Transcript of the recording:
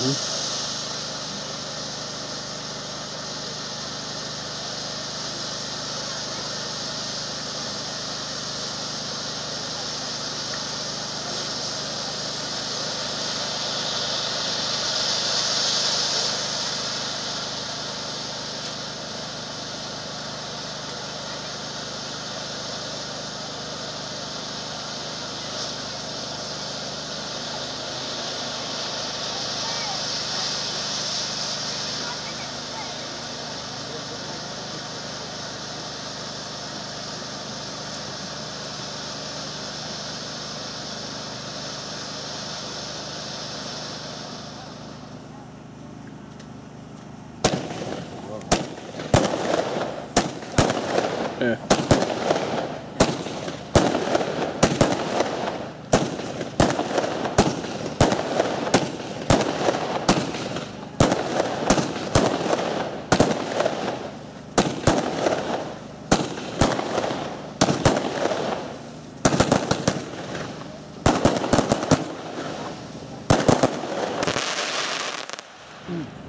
Mm-hmm. ええうん。